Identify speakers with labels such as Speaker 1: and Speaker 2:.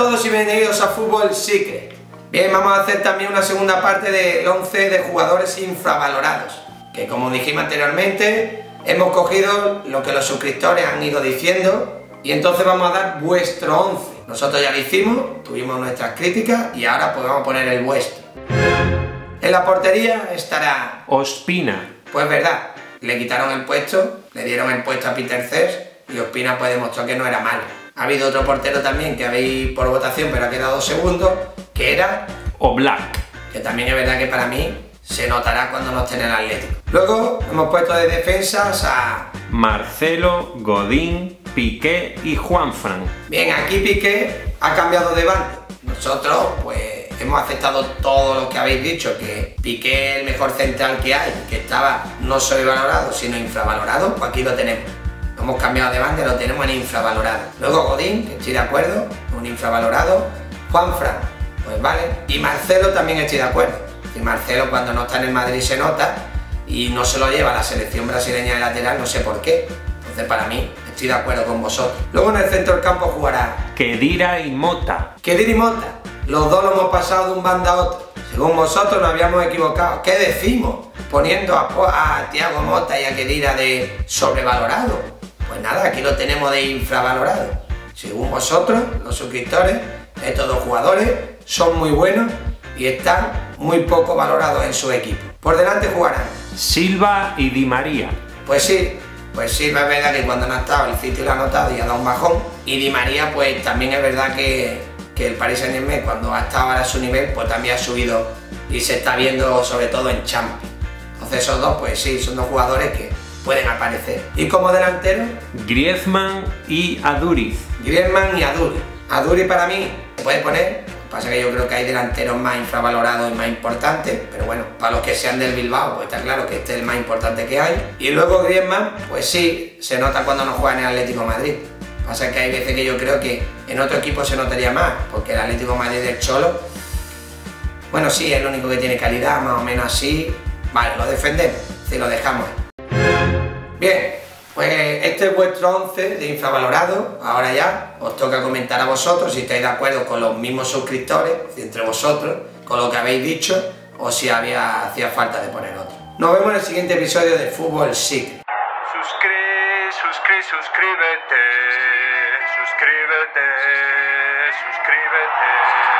Speaker 1: todos y bienvenidos a Fútbol Secret. Bien, vamos a hacer también una segunda parte del 11 de jugadores infravalorados. Que como dijimos anteriormente, hemos cogido lo que los suscriptores han ido diciendo y entonces vamos a dar vuestro 11. Nosotros ya lo hicimos, tuvimos nuestras críticas y ahora pues vamos a poner el vuestro. En la portería estará...
Speaker 2: Ospina.
Speaker 1: Pues verdad, le quitaron el puesto, le dieron el puesto a Peter Cés y Ospina pues demostró que no era malo. Ha habido otro portero también que habéis por votación pero ha quedado segundo, que era...
Speaker 2: Oblak.
Speaker 1: Que también es verdad que para mí se notará cuando no esté en el Atlético. Luego hemos puesto de defensas a...
Speaker 2: Marcelo, Godín, Piqué y Juanfran.
Speaker 1: Bien, aquí Piqué ha cambiado de bando. Nosotros pues hemos aceptado todo lo que habéis dicho, que Piqué es el mejor central que hay, que estaba no sobrevalorado, sino infravalorado, pues aquí lo tenemos. Hemos cambiado de banda y lo tenemos en infravalorado. Luego Godín, que estoy de acuerdo, un infravalorado. Juanfran, pues vale. Y Marcelo también estoy de acuerdo. Y Marcelo cuando no está en el Madrid se nota y no se lo lleva a la selección brasileña de lateral, no sé por qué. Entonces para mí estoy de acuerdo con vosotros. Luego en el centro del campo jugará
Speaker 2: Kedira y Mota.
Speaker 1: Kedira y Mota. Los dos lo hemos pasado de un bando a otro. Según vosotros nos habíamos equivocado. ¿Qué decimos? Poniendo a, a Tiago Mota y a Kedira de sobrevalorado. Pues nada, aquí lo tenemos de infravalorado. Según vosotros, los suscriptores, estos dos jugadores son muy buenos y están muy poco valorados en su equipo. Por delante jugarán
Speaker 2: Silva y Di María.
Speaker 1: Pues sí, pues Silva es verdad que cuando no ha estado el sitio lo ha notado y ha dado un bajón. Y Di María pues también es verdad que, que el Paris Saint Germain cuando ha estado a su nivel pues también ha subido y se está viendo sobre todo en Champions. Entonces esos dos pues sí, son dos jugadores que pueden aparecer. Y como delantero,
Speaker 2: Griezmann y Aduriz.
Speaker 1: Griezmann y Aduriz. Aduriz para mí se puede poner, pasa que yo creo que hay delanteros más infravalorados y más importantes, pero bueno, para los que sean del Bilbao, pues está claro que este es el más importante que hay. Y luego Griezmann, pues sí, se nota cuando no juega en el Atlético de Madrid. Pasa que hay veces que yo creo que en otro equipo se notaría más, porque el Atlético de Madrid del Cholo, bueno sí, es el único que tiene calidad, más o menos así. Vale, lo defendemos, si lo dejamos. Bien, pues este es vuestro 11 de infravalorado. Ahora ya os toca comentar a vosotros si estáis de acuerdo con los mismos suscriptores, entre vosotros, con lo que habéis dicho, o si había, hacía falta de poner otro. Nos vemos en el siguiente episodio de Fútbol Sick.
Speaker 3: Suscri, suscri, suscríbete, suscríbete, suscríbete.